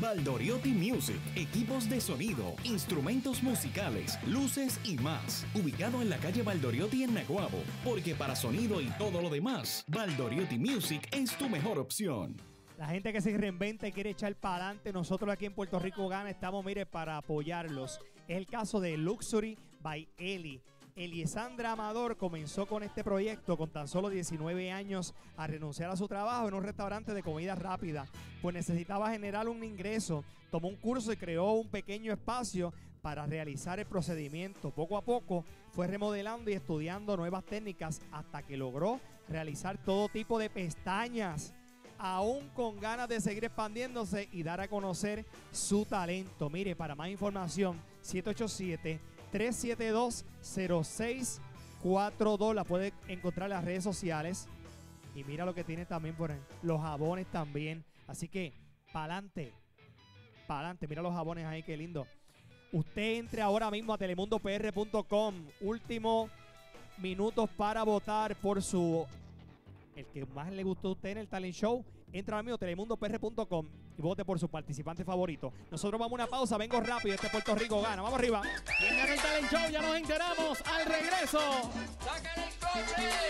Valdoriotti Music, equipos de sonido, instrumentos musicales, luces y más. Ubicado en la calle Valdoriotti en Naguabo, porque para sonido y todo lo demás, Valdoriotti Music es tu mejor opción. La gente que se reinventa y quiere echar para adelante, nosotros aquí en Puerto Rico Gana estamos, mire, para apoyarlos. Es el caso de Luxury by Eli. Eliesandra Amador comenzó con este proyecto con tan solo 19 años a renunciar a su trabajo en un restaurante de comida rápida, pues necesitaba generar un ingreso. Tomó un curso y creó un pequeño espacio para realizar el procedimiento. Poco a poco fue remodelando y estudiando nuevas técnicas hasta que logró realizar todo tipo de pestañas aún con ganas de seguir expandiéndose y dar a conocer su talento. Mire, para más información, 787-372-0642. La puede encontrar en las redes sociales. Y mira lo que tiene también por ahí. Los jabones también. Así que, pa'lante. Pa'lante. Mira los jabones ahí, qué lindo. Usted entre ahora mismo a telemundopr.com. Último minutos para votar por su el que más le gustó a usted en el talent show, entra a mí telemundopr.com y vote por su participante favorito. Nosotros vamos a una pausa, vengo rápido, este Puerto Rico gana. Vamos arriba. ¿Quién gana el talent show? Ya nos enteramos. Al regreso. ¡Sacan el coche!